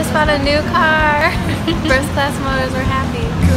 just bought a new car. First class motors are happy.